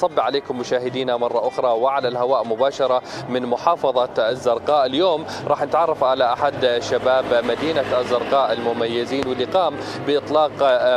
صب عليكم مشاهدينا مرة أخرى وعلى الهواء مباشرة من محافظة الزرقاء. اليوم راح نتعرف على أحد شباب مدينة الزرقاء المميزين واللي قام بإطلاق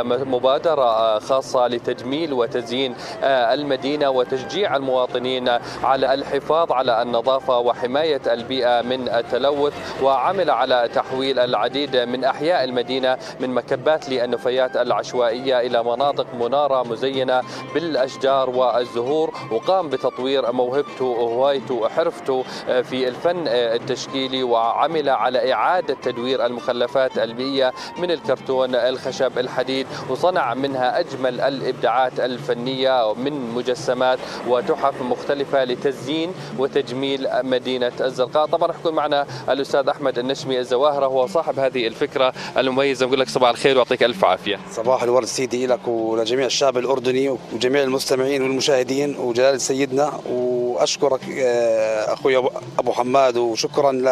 مبادرة خاصة لتجميل وتزيين المدينة وتشجيع المواطنين على الحفاظ على النظافة وحماية البيئة من التلوث وعمل على تحويل العديد من أحياء المدينة من مكبات للنفايات العشوائية إلى مناطق منارة مزينة بالأشجار والزهور الزهور وقام بتطوير موهبته وهوايته وحرفته في الفن التشكيلي وعمل على إعادة تدوير المخلفات البيئية من الكرتون الخشب الحديد وصنع منها أجمل الإبداعات الفنية من مجسمات وتحف مختلفة لتزيين وتجميل مدينة الزرقاء. طبعا رح يكون معنا الأستاذ أحمد النشمي الزواهرة هو صاحب هذه الفكرة المميزة. نقول لك صباح الخير ويعطيك ألف عافية. صباح الورد سيدي لك ولجميع الشعب الأردني وجميع المستمعين والمشاهدين. المشاهدين وجلالة سيدنا وأشكرك أخوي أبو حماد وشكرا ل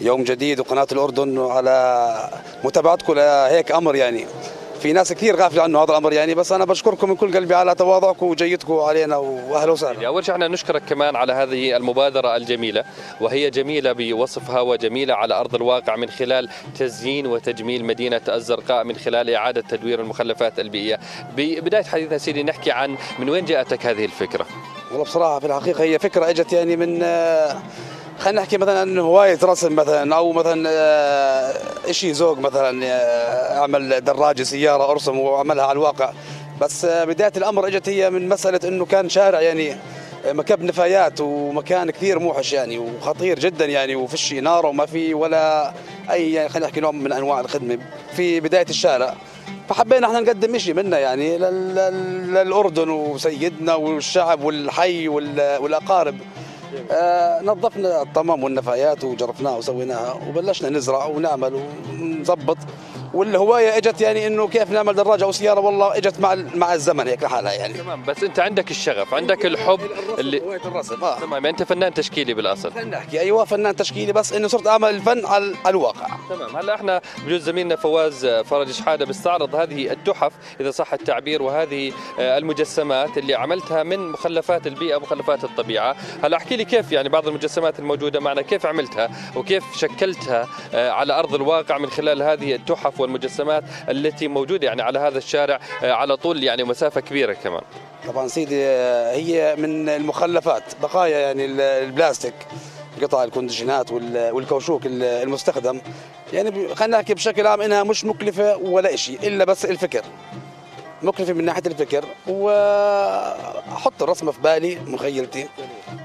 يوم جديد وقناة الأردن على متابعتكم لهيك أمر يعني. في ناس كثير غافلة عنه هذا الأمر يعني بس أنا بشكركم من كل قلبي على تواضعكم وجيتكم علينا وأهلا وسهلا. اول شيء إحنا نشكرك كمان على هذه المبادرة الجميلة وهي جميلة بوصفها وجميلة على أرض الواقع من خلال تزيين وتجميل مدينة الزرقاء من خلال إعادة تدوير المخلفات البيئية. ببدايه حديثنا سيدي نحكي عن من وين جاءتك هذه الفكرة؟ والله بصراحة في الحقيقة هي فكرة إجت يعني من خلينا نحكي مثلا هواية رسم مثلا أو مثلا شيء ذوق مثلا اعمل دراجة سيارة أرسم واعملها على الواقع. بس بداية الأمر إجت هي من مسألة إنه كان شارع يعني مكب نفايات ومكان كثير موحش يعني وخطير جدا يعني وفيش نار وما في ولا أي يعني خلينا نحكي نوع من أنواع الخدمة في بداية الشارع. فحبينا إحنا نقدم شيء منا يعني للأردن وسيدنا والشعب والحي والأقارب. آه نظفنا الطمام والنفايات وجرفناها وسويناها وبلشنا نزرع ونعمل ونظبط. والهواية إجت يعني إنه كيف نعمل دراجة أو سياره والله إجت مع مع الزمن هيك لحالها يعني. تمام بس أنت عندك الشغف عندك الحب اللي هواية الرسم آه. تمام أنت فنان تشكيلي بالأصل. خلينا نحكي أيوه فنان تشكيلي بس إنه صرت أعمل الفن على الواقع. تمام هلا إحنا بجوز زميلنا فواز فرج شحادة بيستعرض هذه التحف إذا صح التعبير وهذه المجسمات اللي عملتها من مخلفات البيئة مخلفات الطبيعة. هلا احكي لي كيف يعني بعض المجسمات الموجودة معنا؟ كيف عملتها؟ وكيف شكلتها على أرض الواقع من خلال هذه التحف والمجسمات التي موجودة يعني على هذا الشارع على طول يعني مسافة كبيرة كمان؟ طبعا سيدي هي من المخلفات بقايا يعني البلاستيك قطع الكونديشنات والكوشوك المستخدم. يعني خلينا نحكي بشكل عام إنها مش مكلفة ولا شيء إلا بس الفكر. مكلفه من ناحية الفكر وأحط الرسمه في بالي مخيلتي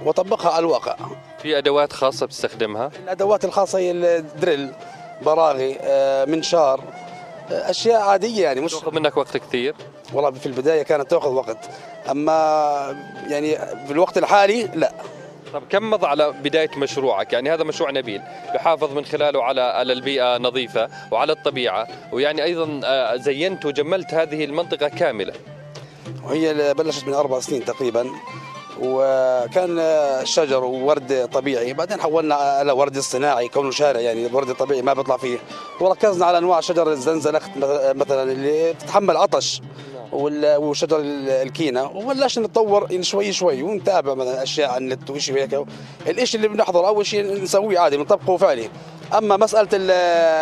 وأطبقها على الواقع. في أدوات خاصة بتستخدمها؟ الأدوات الخاصة هي ال drill براغي منشار أشياء عادية يعني مش تأخذ منك وقت كثير؟ والله في البداية كانت تأخذ وقت أما يعني في الوقت الحالي لا. طب كم مضى على بداية مشروعك؟ يعني هذا مشروع نبيل بحافظ من خلاله على على البيئة نظيفة وعلى الطبيعة ويعني أيضا زينت وجملت هذه المنطقة كاملة. وهي بلشت من أربع سنين تقريبا وكان شجر وورد طبيعي. بعدين حولنا على ورد اصطناعي كونه شارع يعني الورد الطبيعي ما بيطلع فيه. وركزنا على أنواع شجر الزنزلخت مثلا اللي بتتحمل عطش. وشجر الكينا وبلشنا نتطور شوي شوي ونتابع مثلا أشياء على النت وشيء هيك الشيء اللي بنحضر أول شيء نسويه عادي بنطبقه فعلي. أما مسألة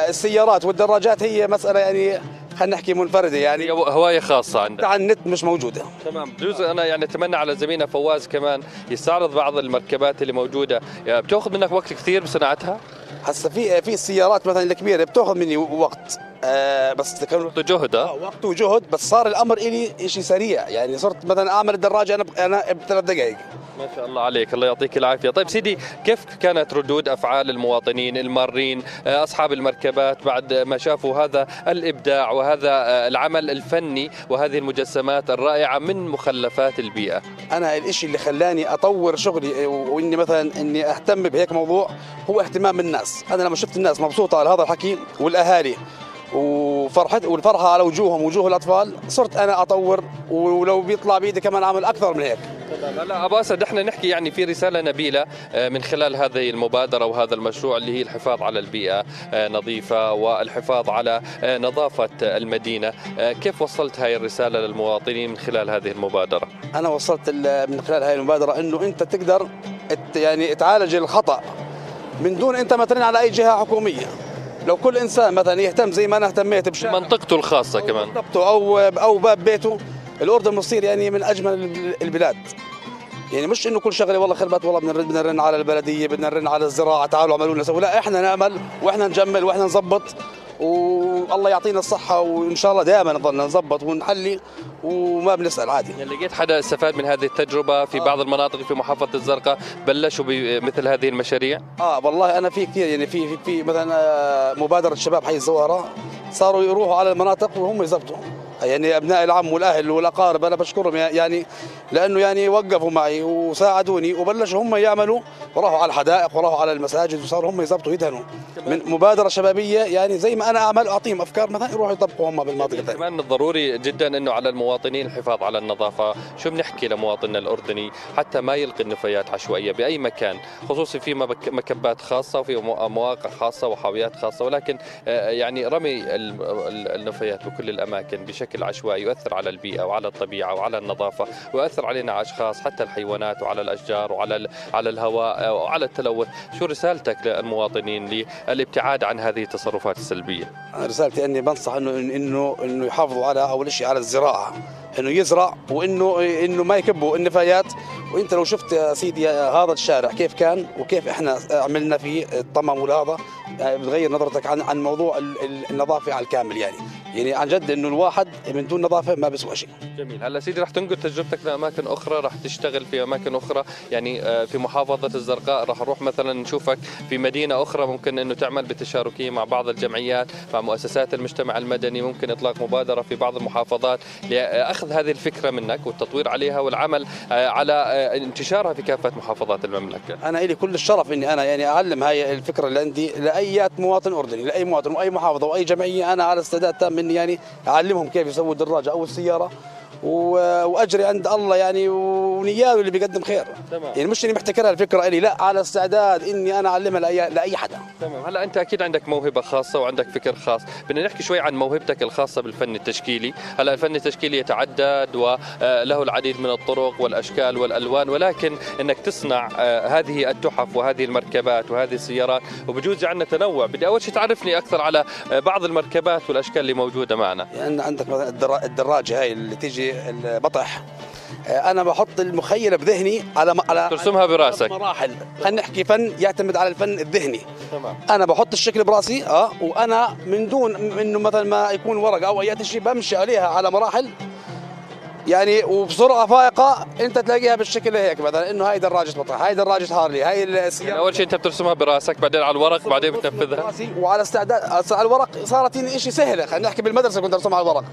السيارات والدراجات هي مسألة يعني خلينا نحكي منفردة يعني. هواية خاصة عندك. على النت مش موجودة. تمام. بجوز أنا يعني أتمنى على زميلنا فواز كمان يستعرض بعض المركبات اللي موجودة. يعني بتأخذ منك وقت كثير بصناعتها؟ هسه في في السيارات مثلا الكبيرة بتأخذ مني وقت. آه بس كان وقت جهد آه وقت وجهد بس صار الأمر إلي شيء سريع. يعني صرت مثلا اعمل الدراجة أنا أنا بثلاث دقائق ما شاء الله عليك. الله يعطيك العافية. طيب سيدي كيف كانت ردود أفعال المواطنين المارين أصحاب المركبات بعد ما شافوا هذا الإبداع وهذا العمل الفني وهذه المجسمات الرائعة من مخلفات البيئة؟ أنا الشيء اللي خلاني أطور شغلي وإني مثلا إني أهتم بهيك موضوع هو اهتمام الناس. أنا لما شفت الناس مبسوطة على هذا الحكي والأهالي وفرحت والفرحة على وجوههم وجوه الأطفال صرت أنا أطور ولو بيطلع بإيدي كمان أعمل أكثر من هيك. هلا أبو أسد إحنا نحكي يعني في رسالة نبيلة آه، من خلال هذه المبادرة وهذا المشروع اللي هي الحفاظ على البيئة آه، نظيفة والحفاظ على آه، نظافة المدينة. كيف وصلت هاي الرسالة للمواطنين من خلال هذه المبادرة؟ أنا وصلت من خلال هاي المبادرة إنه أنت تقدر يعني تعالج الخطأ من دون أنت ما ترن على أي جهة حكومية. لو كل إنسان مثلا يهتم زي ما أنا اهتميت بشارع منطقته الخاصة كمان. منطقته أو أو باب بيته الأردن بصير يعني من أجمل البلاد. يعني مش إنه كل شغلة والله خربت والله بدنا بدنا نرن على البلدية بدنا نرن على الزراعة تعالوا اعملوا لنا سووا لا إحنا نعمل وإحنا نجمل وإحنا نظبط والله يعطينا الصحة وإن شاء الله دائما نضلنا نظبط ونحلي وما بنسأل عادي. يعني لقيت حدا استفاد من هذه التجربة في آه. بعض المناطق في محافظة الزرقاء بلشوا بمثل هذه المشاريع؟ آه والله أنا في كثير يعني في في, في مثلا آه، مبادرة شباب حي الزوارة صاروا يروحوا على المناطق وهم يظبطوا. يعني أبناء العم والأهل والأقارب أنا بشكرهم يعني لأنه يعني وقفوا معي وساعدوني وبلشوا هم يعملوا وراحوا على الحدائق وراحوا على المساجد وصاروا هم يظبطوا يدهنوا من مبادرة شبابية يعني زي ما أنا أعمل اعطيهم أفكار مثلا يروحوا يطبقوا هم بالمناطق الثانية. كمان ضروري جدا إنه على المواطنين الحفاظ على النظافة. شو بنحكي لمواطننا الأردني؟ حتى ما يلقي النفايات عشوائية بأي مكان خصوصي في مكبات خاصة وفي مواقع خاصة وحاويات خاصة. ولكن آه، يعني رمي النفايات بكل الأماكن بشكل عشوائي يؤثر على البيئة وعلى الطبيعة وعلى النظافة ويؤثر علينا أشخاص حتى الحيوانات وعلى الأشجار وعلى على الهواء. وعلى التلوث. شو رسالتك للمواطنين للابتعاد عن هذه التصرفات السلبية؟ رسالتي أني بنصح انه انه إنه يحافظوا على أول شيء على الزراعة. إنه يزرع وانه إنه ما يكبوا النفايات وأنت لو شفت يا سيدي هذا الشارع كيف كان وكيف إحنا عملنا فيه الطمم وهذا يعني بتغير نظرتك عن عن موضوع النظافة على الكامل يعني. يعني عن جد إنه الواحد من دون نظافة ما بيسوى شيء. جميل. هلا سيدي رح تنقل تجربتك لأماكن أخرى رح تشتغل في أماكن أخرى. يعني آه، في محافظة الزرقاء رح نروح مثلا نشوفك في مدينة أخرى ممكن إنه تعمل بتشاركية مع بعض الجمعيات مع مؤسسات المجتمع المدني ممكن إطلاق مبادرة في بعض المحافظات. لأخذ هذه الفكرة منك والتطوير عليها والعمل آه، على آه، انتشارها في كافة محافظات المملكة. أنا لي كل الشرف إني أنا يعني أعلم هاي الفكرة اللي عندي لأي مواطن أردني لأي مواطن وأي محافظة وأي جمعية أنا على استعداد تام مني يعني أعلمهم كيف يسووا الدراجة أو السيارة. وأجري عند الله يعني ونياله اللي بيقدم خير. تمام. يعني مش إني محتكرها الفكرة إلي لا على استعداد إني أنا أعلمها لاي لأي حدا. تمام. هلأ أنت أكيد عندك موهبة خاصة وعندك فكر خاص. بدنا نحكي شوي عن موهبتك الخاصة بالفن التشكيلي. هلأ الفن التشكيلي يتعدد وله العديد من الطرق والأشكال والألوان ولكن إنك تصنع آه، هذه التحف وهذه المركبات وهذه السيارات وبجوز عندنا تنوع بدي أول شيء تعرفني أكثر على آه، بعض المركبات والأشكال اللي موجودة معنا. يعني عندك مثلا الدراجة هاي اللي تيجي البطح آه، أنا بحط المخيلة بذهني على على ترسمها براسك. مراحل. خلينا نحكي فن يعتمد على الفن الذهني. تمام. أنا بحط الشكل براسي آه وأنا من دون انه مثلا ما يكون ورقة أو أي شيء بمشي عليها على مراحل. يعني وبسرعة فائقة أنت تلاقيها بالشكل هيك مثلا إنه هاي دراجة بطح هاي دراجة هارلي هاي السيارة يعني أول شيء أنت بترسمها براسك بعدين على الورق بعدين بتنفذها. وعلى استعداد على الورق صارت شيء سهله خلينا نحكي بالمدرسة كنت أرسمها على الورق.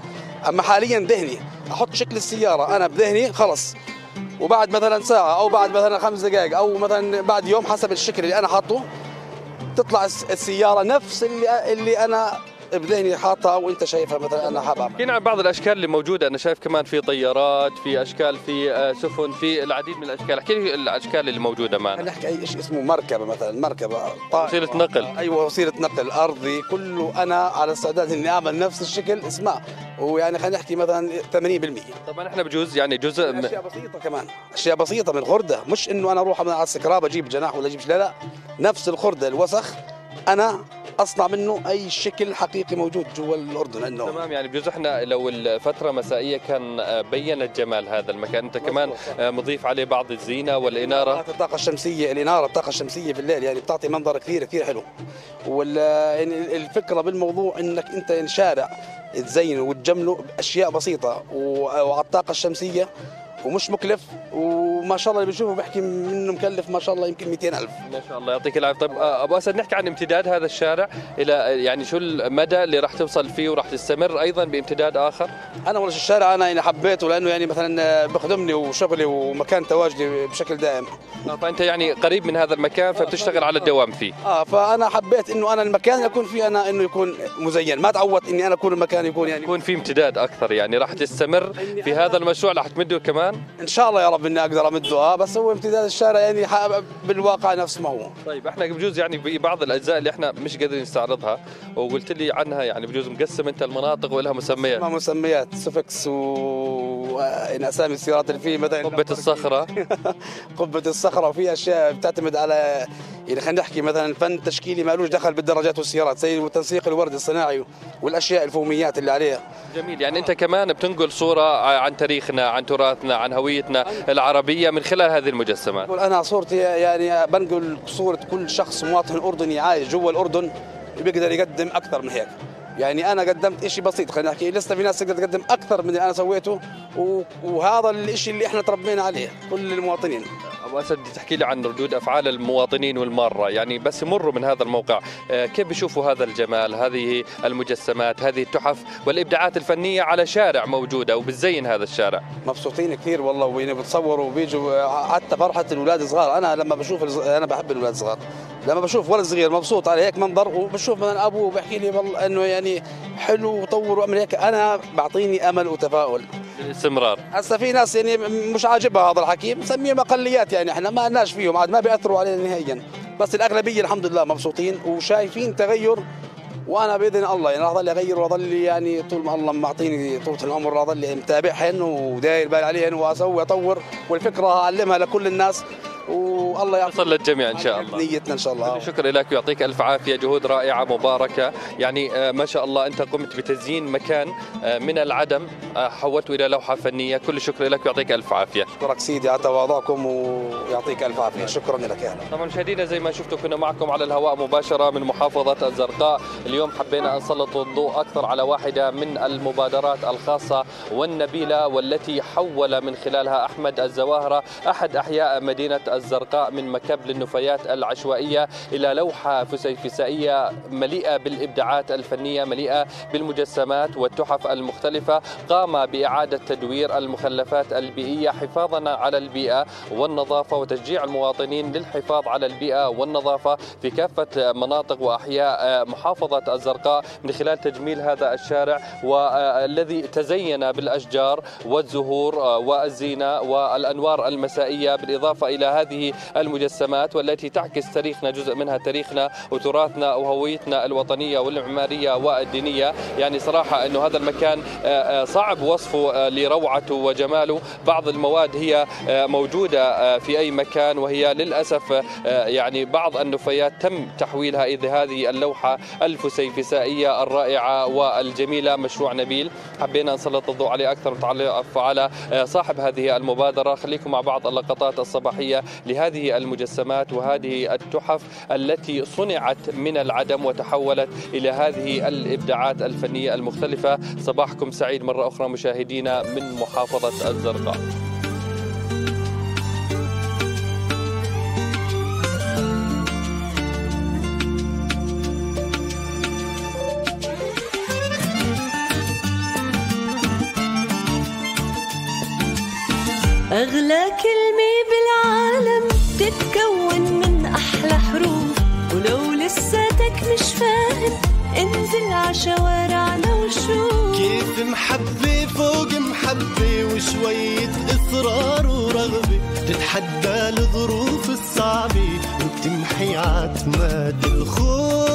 أما حاليا ذهني أحط شكل السيارة أنا بذهني خلص. وبعد مثلا ساعة أو بعد مثلا خمس دقائق أو مثلا بعد يوم حسب الشكل اللي أنا حاطه تطلع السيارة نفس اللي اللي أنا بذهني حاطها أو انت شايفها مثلا انا احكينا عن بعض الأشكال اللي موجودة. أنا شايف كمان في طيارات في أشكال في آه، سفن في العديد من الأشكال. احكي لي الأشكال اللي موجودة معنا. نحكي أي شيء اسمه مركبة مثلا مركبة وسيلة نقل. أيوه وسيلة نقل أرضي. كله أنا على استعداد إني أعمل نفس الشكل اسمع. ويعني خلينا نحكي مثلا 80% طبعا إحنا بجوز يعني جزء من أشياء بسيطة كمان. أشياء بسيطة من الخرده مش إنه أنا أروح على السكراب أجيب جناح ولا أجيب لا لا نفس الخردة الوسخ. أنا أصنع منه أي شكل حقيقي موجود جوا الأردن. انه تمام يعني بجوز إحنا لو الفترة مسائية كان بينت جمال هذا المكان. أنت كمان مضيف عليه بعض الزينة والإنارة. الطاقة الشمسية الإنارة الطاقة الشمسية في الليل يعني بتعطي منظر كثير كثير حلو. يعني الفكرة بالموضوع إنك أنت شارع تزينه وتجمله بأشياء بسيطة وعلى الطاقة الشمسية ومش مكلف وما شاء الله اللي بشوفه بحكي منه مكلف ما شاء الله يمكن 200000 ما شاء الله يعطيك العافية. طيب آه، أبو أسد نحكي عن امتداد هذا الشارع إلى يعني شو المدى اللي راح توصل فيه وراح تستمر أيضا بامتداد آخر؟ أنا والله الشارع أنا يعني حبيته لأنه يعني مثلا بخدمني وشغلي ومكان تواجدي بشكل دائم. آه، فأنت يعني قريب من هذا المكان فبتشتغل على الدوام فيه. آه فأنا حبيت إنه أنا المكان اللي أكون فيه أنا إنه يكون مزين. ما تعودت إني أنا أكون المكان يكون يعني يكون في امتداد أكثر يعني راح تستمر في هذا المشروع راح تمده كمان؟ إن شاء الله يا رب إني أقدر امده آه بس هو امتداد الشارع يعني بالواقع نفس ما هو. طيب إحنا بجوز يعني ببعض الأجزاء اللي إحنا مش قادرين نستعرضها وقلت لي عنها يعني بجوز مقسم انت المناطق ولها مسميات. ما مسميات سفكس و يعني أسامي السيارات اللي فيه مثلا. قبة الصخرة. قبة الصخرة وفي أشياء بتعتمد على يعني خلينا نحكي مثلا فن تشكيلي ما لوش دخل بالدراجات والسيارات زي تنسيق الورد الصناعي والأشياء الفوميات اللي عليها. جميل يعني أنت كمان بتنقل صورة عن تاريخنا عن تراثنا عن هويتنا العربية من خلال هذه المجسمات. أنا صورتي يعني بنقل صورة كل شخص مواطن أردني عايش جوا الأردن بيقدر يقدم أكثر من هيك. يعني أنا قدمت شيء بسيط خلينا نحكي لسه في ناس تقدر تقدم أكثر من اللي أنا سويته و- وهذا الشيء اللي إحنا تربينا عليه كل المواطنين. أبو أسد بدي تحكي لي عن ردود أفعال المواطنين والمارة يعني بس يمروا من هذا الموقع. آه، كيف بيشوفوا هذا الجمال هذه المجسمات هذه التحف والإبداعات الفنية على شارع موجودة وبتزين هذا الشارع؟ مبسوطين كثير والله وين بتصوروا وبيجوا حتى فرحة الاولاد الصغار. أنا لما بشوف أنا بحب الاولاد الصغار. لما بشوف ولد صغير مبسوط على هيك منظر وبشوف مثلا أبوه بحكي لي والله إنه يعني حلو وطور واعمل هيك أنا بعطيني أمل وتفاؤل. الاستمرار هسه في ناس يعني مش عاجبها هذا الحكي مسميهم اقليات يعني إحنا ما لناش فيهم عاد ما بيأثروا علينا نهائيا. بس الأغلبية الحمد لله مبسوطين وشايفين تغير وأنا بإذن الله يعني راح أضل أغير وأضل يعني طول ما الله معطيني طولة العمر راح اضل متابعهن وداير بال عليهن وأسوي أطور والفكرة أعلمها لكل الناس. والله يعطي وصل للجميع إن شاء الله. نيتنا إن شاء الله. شكرا لك ويعطيك ألف عافية جهود رائعة مباركة. يعني آه، ما شاء الله أنت قمت بتزيين مكان آه، من العدم آه، حولته إلى لوحة فنية. كل شكر لك ويعطيك ألف عافية. اشكرك سيدي على تواضعكم ويعطيك ألف عافية. شكرا لك يا طبعا مشاهدينا زي ما شفتوا كنا معكم على الهواء مباشرة من محافظة الزرقاء. اليوم حبينا نسلط الضوء أكثر على واحدة من المبادرات الخاصة والنبيلة والتي حول من خلالها أحمد الزواهرة أحد أحياء مدينة الزرقاء. من مكب للنفايات العشوائية إلى لوحة فسيفسائية مليئة بالإبداعات الفنية مليئة بالمجسمات والتحف المختلفة. قام بإعادة تدوير المخلفات البيئية حفاظا على البيئة والنظافة وتشجيع المواطنين للحفاظ على البيئة والنظافة في كافة مناطق وأحياء محافظة الزرقاء من خلال تجميل هذا الشارع والذي تزين بالأشجار والزهور والزينة والأنوار المسائية بالإضافة إلى هذه المجسمات والتي تعكس تاريخنا جزء منها تاريخنا وتراثنا وهويتنا الوطنية والمعمارية والدينية. يعني صراحة أنه هذا المكان صعب وصفه لروعته وجماله. بعض المواد هي موجودة في أي مكان وهي للأسف يعني بعض النفايات تم تحويلها إلى هذه اللوحة الفسيفسائية الرائعة والجميلة مشروع نبيل. حبينا نسلط الضوء عليه أكثر ونتعرف على صاحب هذه المبادرة. خليكم مع بعض اللقطات الصباحية لهذه المجسمات وهذه التحف التي صنعت من العدم وتحولت إلى هذه الإبداعات الفنية المختلفة. صباحكم سعيد مرة أخرى مشاهدينا من محافظة الزرقاء. أغلى كلمة بتتكون من أحلى حروف. ولو لساتك مش فاهم انزل عشوارعنا وشوف كيف محبة فوق محبة وشوية إصرار ورغبة. تتحدى الظروف الصعبة وبتمحي عتمات الخوف.